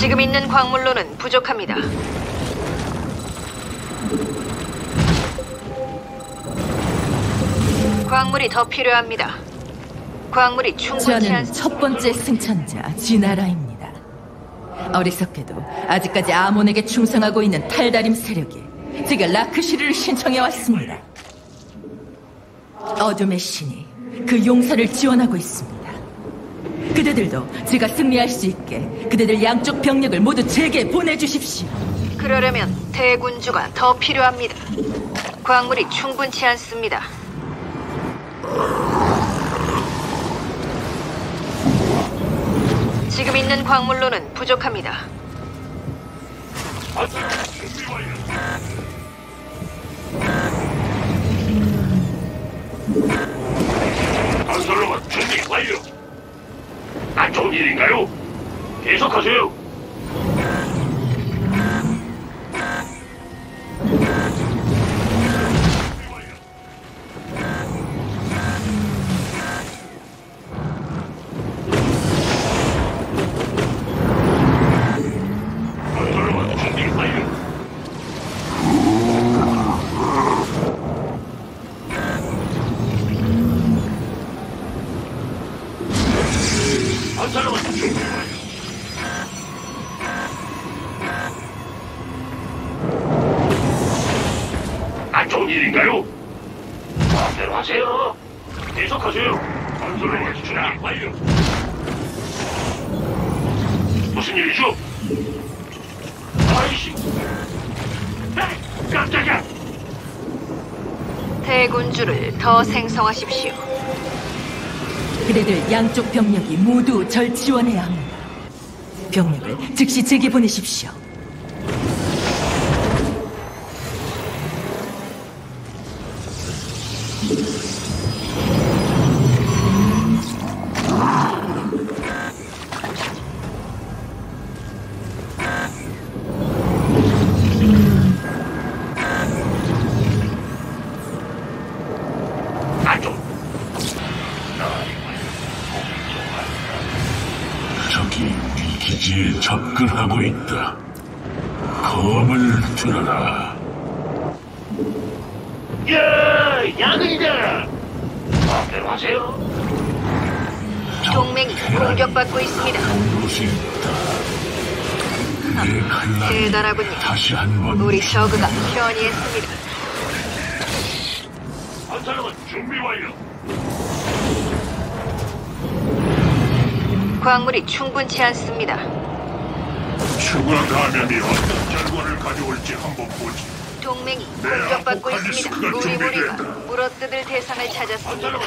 지금 있는 광물로는 부족합니다. 광물이 더 필요합니다. 광물이 충분치 저는 않습니다. 첫 번째 승천자 지나라입니다. 어리석게도 아직까지 아몬에게 충성하고 있는 탈다림 세력이 제가 라크시르를 신청해 왔습니다. 어둠의 신이 그 용사를 지원하고 있습니다. 그대들도 제가 승리할 수 있게 그대들 양쪽 병력을 모두 제게 보내주십시오. 그러려면 대군주가 더 필요합니다. 광물이 충분치 않습니다. 지금 있는 광물로는 부족합니다. 생성하십시오. 그대들 양쪽 병력이 모두 절 지원해야 합니다. 병력을 즉시 제게 보내십시오. 검을 들어라. 야, 야근이다. 하세요. 동맹이 공격받고 있습니다. 칼날이 대단하군요. 다시 한번 우리 저그가 편이했습니다. 건설로만 준비 완료. 광물이 충분치 않습니다. 추가 감염이 어떤 결과를 가져올지 한번 보지. 동맹이 네, 공격받고 있습니다. 아포칼립스가 우리 무리가 준비됐다. 물어뜯을 대상을 찾았습니다.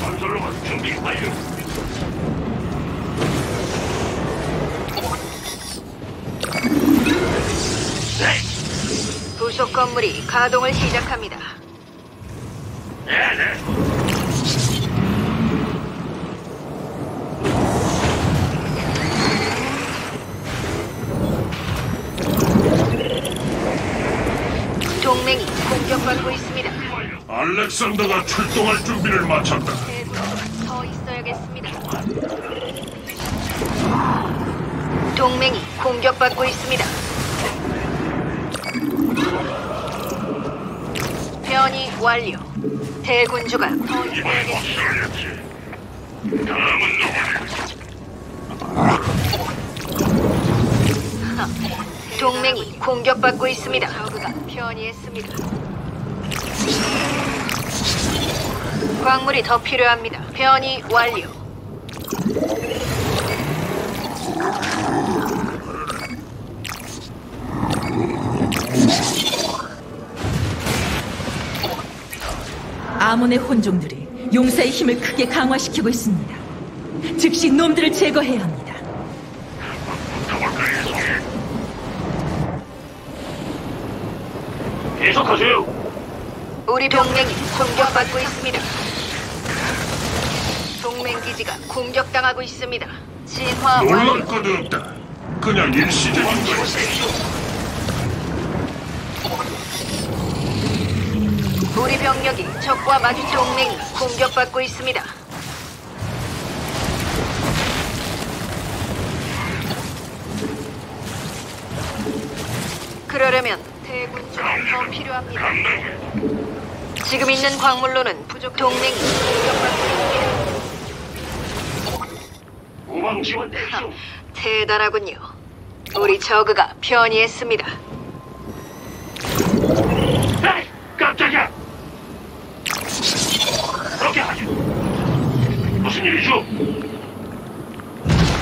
건설로만 준비 완료. 부속 건물이 가동을 시작합니다. 네, 네. 동맹이 공격받고 있습니다. 알렉산더가 출동할 준비를 마쳤다. 더 있어야겠습니다. 동맹이 공격받고 있습니다. 변이 완료. 대군주가 더 있어야겠습니다. 다음은 동맹이 공격받고 있습니다. 저그가 편이했습니다. 광물이 더 필요합니다. 변이 완료. 아몬의 혼종들이 용사의 힘을 크게 강화시키고 있습니다. 즉시 놈들을 제거해야 합니다. 계속하세요. 우리 동맹이 공격받고 있습니다. 동맹 기지가 공격당하고 있습니다. 진화 놀랄 완료. 것 없다. 그냥 일시적인 거지. 우리 병력이 적과 마주 동맹이 공격받고 있습니다. 그러려면 대군주가 더 필요합니다. 지금 있는 광물로는 부족. 동맹이 공격받고 있습니다. 대단하군요. 우리 저그가 편이했습니다. 무슨 일이죠?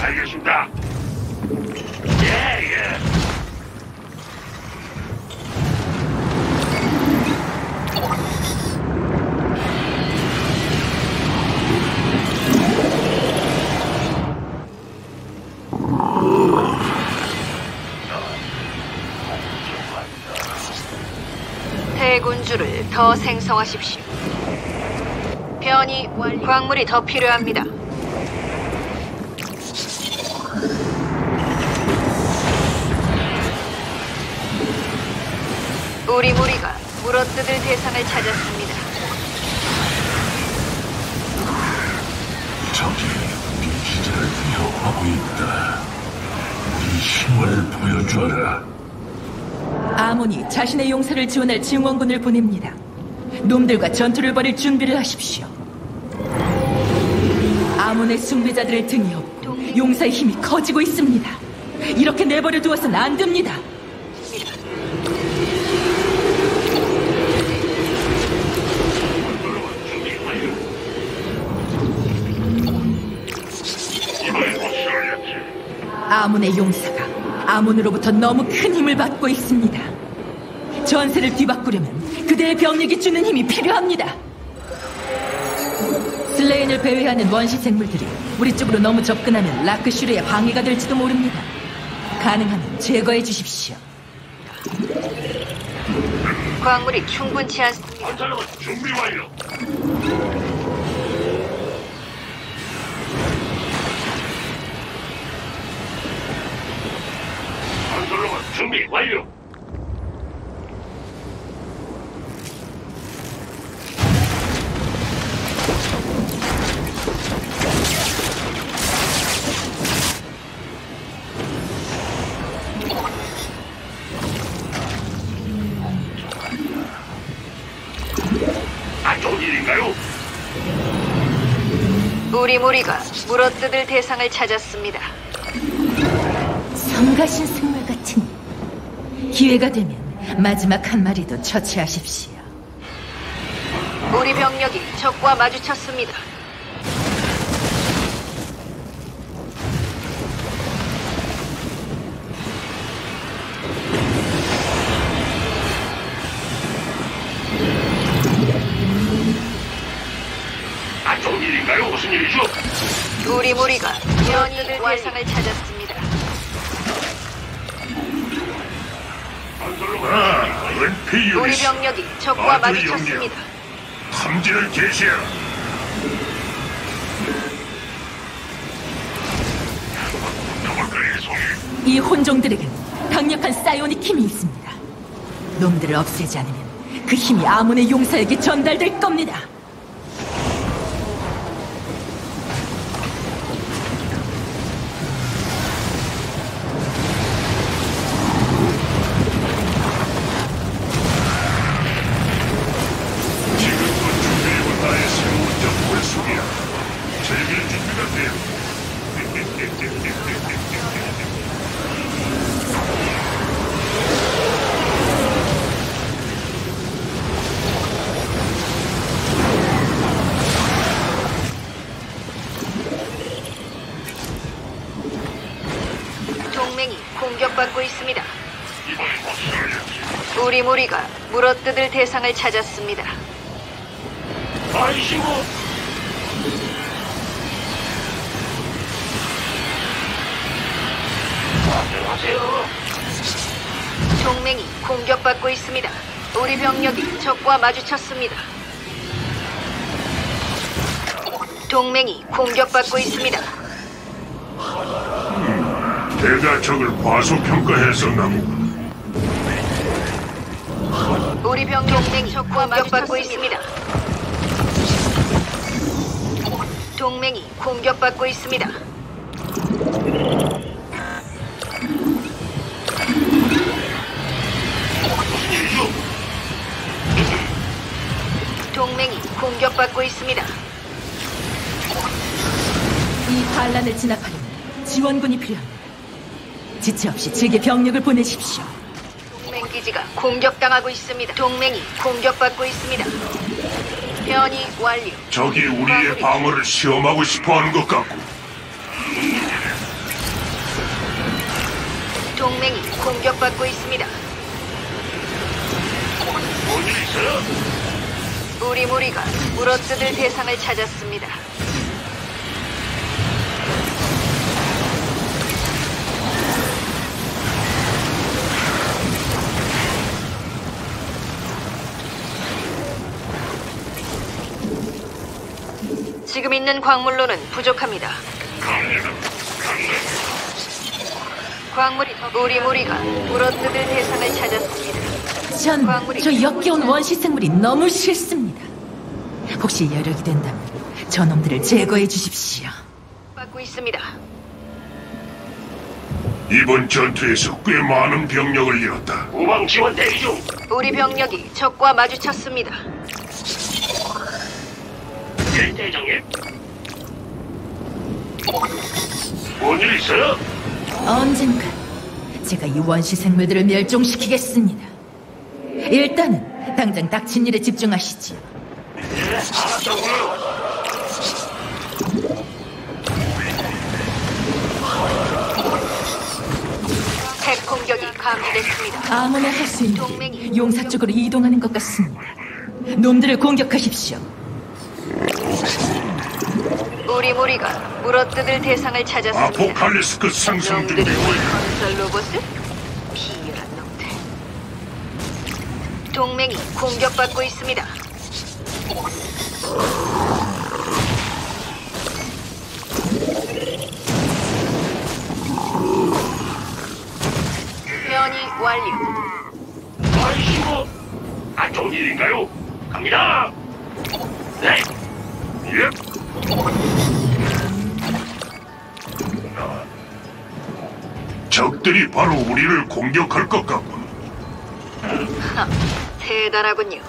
알겠습니다. 예, 예. 대군주를 더 생성하십시오. 변이 완 광물이 더 필요합니다. 우리 무리가 물어뜯을 대상을 찾았습니다. 적이 우리 기지를 위협하고 있다. 우리 힘을 보여줘라. 아몬이 자신의 용사를 지원할 증원군을 보냅니다. 놈들과 전투를 벌일 준비를 하십시오. 아몬의 숭배자들을 등에 업고 용사의 힘이 커지고 있습니다. 이렇게 내버려 두어서는 안 됩니다. 아몬의 용사가 아몬으로부터 너무 큰 힘을 받고 있습니다. 전세를 뒤바꾸려면 그대의 병력이 주는 힘이 필요합니다. 슬레인을 배회하는 원시 생물들이 우리 쪽으로 너무 접근하면 라크슈르의 방해가 될지도 모릅니다. 가능하면 제거해 주십시오. 광물이 충분치 않습니다. 건설로만 준비 완료. 준비 완료. 우리 무리가 물어뜯을 대상을 찾았습니다. 성가신 생물 같으니 기회가 되면 마지막 한 마리도 처치하십시오. 우리 병력이 적과 마주쳤습니다. 안 좋은 일인가요? 무슨 일이죠? 우리 무리가 물어뜯을 대상을 찾았습니다. 아, 은피 우리 유닛. 병력이 적과 아주 마주쳤습니다. 탐지를 개시해라. 더블그레이 송이. 이 혼종들에겐 강력한 사이오닉 힘이 있습니다. 놈들을 없애지 않으면 그 힘이 아몬의 용사에게 전달될 겁니다. 우리 무리가 물어뜯을 대상을 찾았습니다. 아이시고. 안녕하세요. 동맹이 공격받고 있습니다. 우리 병력이 적과 마주쳤습니다. 동맹이 공격받고 있습니다. 내가 적을 과소평가해서 나무. 우리 병 동맹이 공격받고 있습니다. 동맹이 공격받고 있습니다. 동맹이 공격받고 있습니다. 이 반란을 진압하려면 지원군이 필요합니다. 지체 없이 제게 병력을 보내십시오. 기지가 공격당하고 있습니다. 동맹이 공격받고 있습니다. 변이 완료. 적이 우리의 방어를 시험하고 싶어하는 것 같고 동맹이 공격받고 있습니다. 뭔일 있어요? 우리 무리가 물어뜯을 대상을 찾았습니다. 있는 광물로는 부족합니다. 광물이 더 우리 무리가 물어뜯을 대상을 찾았습니다. 전저 역겨운 원시 생물이 너무 싫습니다. 혹시 여력이 된다면 저놈들을 제거해 주십시오. 받고 있습니다. 이번 전투에서 꽤 많은 병력을 잃었다. 우방 지원 대기 중. 우리 병력이 적과 마주쳤습니다. 예, 대장님. 뭔일 있어요? 언젠가 제가 이 원시 생물들을 멸종시키겠습니다. 일단은 당장 닥친 일에 집중하시지요. 핵 공격이 감지됐습니다. 아무나 할 수 있는 게 용사 쪽으로 이동하는 것 같습니다. 놈들을 공격하십시오. 우리 무리가 물어뜯을 대상을 찾았습니다. 아포칼리스크 상승 놈들이 준비 완료. 건설 로봇을? 비열한 놈들. 동맹이 공격받고 있습니다. 변이 완료. 아이고, 안 좋은 일인가요? 갑니다. 네. 예. 적들이 바로 우리를 공격할 것 같군. 대단하군요.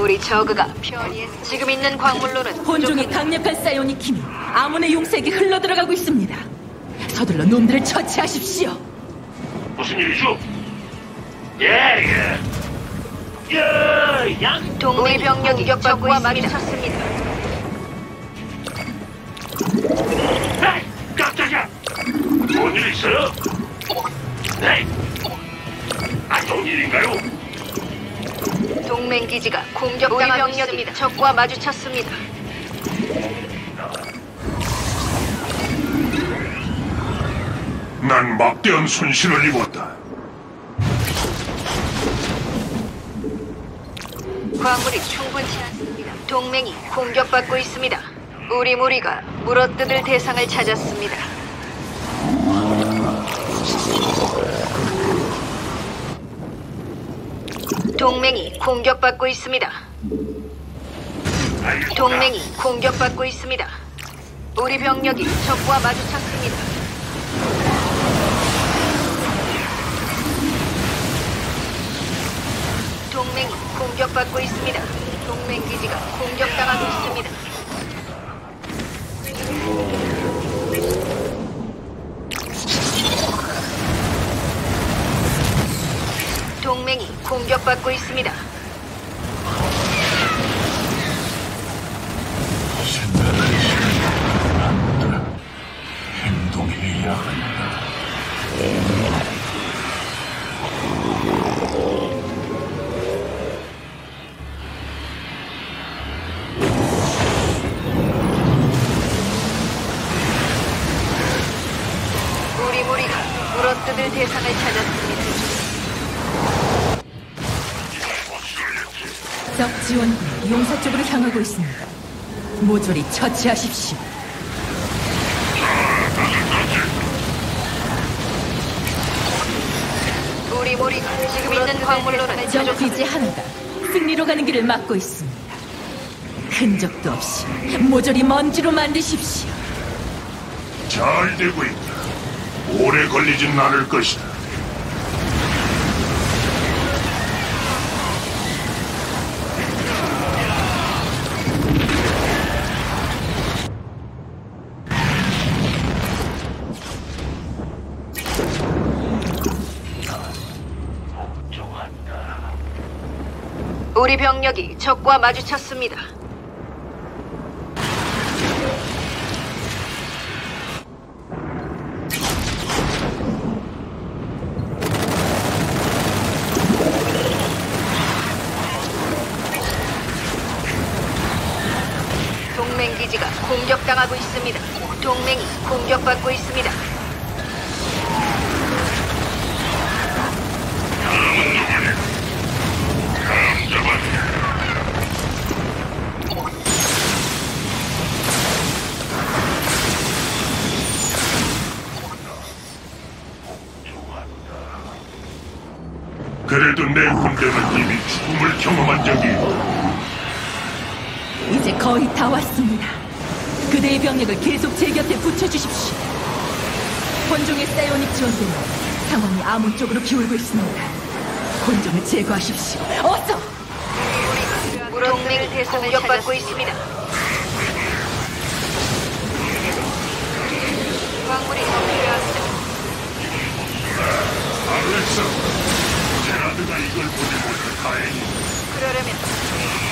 우리 저그가 변이에 지금 있는 광물로는 본종의. 강력한 사이오닉 힘이 아몬의 용색에 흘러들어가고 있습니다. 서둘러 놈들을 처치하십시오. 무슨 일이죠? 예, 예. 야, 양. 동맹 병력이 적과 마주쳤습니다. 에이, 깜짝이야. 뭔일 있어요? 네. 안 좋은 일인가요? 동맹 기지가 공격당하고 있습니다. 적과 마주쳤습니다. 난 막대한 손실을 입었다. 광물이 충분치 않습니다. 동맹이 공격받고 있습니다. 우리 무리가 물어뜯을 대상을 찾았습니다. 동맹이 공격받고 있습니다. 동맹이 공격받고 있습니다. 우리 병력이 적과 마주쳤습니다. 동맹이 공격받고 있습니다. 동맹 기지가 공격당하고 있습니다. 공격받고 있습니다. 우리 무리가 물어뜯을 대상을 찾았습니다. 적 지원군이 용사 쪽으로 향하고 있습니다. 모조리 처치하십시오. 우리 우리가 지금 있는 광물로는 저 부족합니다. 기지 하나가 승리로 가는 길을 막고 있습니다. 흔적도 없이 모조리 먼지로 만드십시오. 잘 되고 있다. 오래 걸리진 않을 것이다. 우리 병력이 적과 마주쳤습니다. 동맹 기지가 공격당하고 있습니다. 동맹이 공격받고 있습니다. 그래도 내 군대는 이미 죽음을 경험한 적이. 이제 거의 다 왔습니다. 그대의 병력을 계속 제 곁에 붙여주십시오. 본종의 사이오닉 지원 때문에 상황이 아몬 쪽으로 기울고 있습니다. 본종을 제거하십시오. 어서! 동맹 대상을 공격받고 있습니다. 광물이 더 필요합니다. 알렉사, 제라드가 이걸 보지 못해 다행이다. 그러려면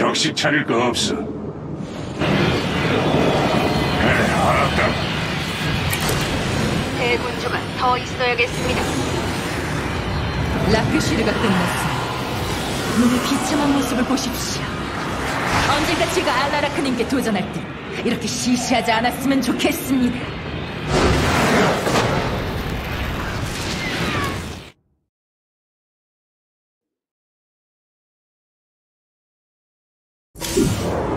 격식 차릴 거 없어. 그래, 알았다. 대군주가 더 있어야겠습니다. 라크시르가 끝났습니다. 눈의 비참한 모습을 보십시오. 언젠가 제가 알라라크님께 도전할 때 이렇게 시시하지 않았으면 좋겠습니다. you.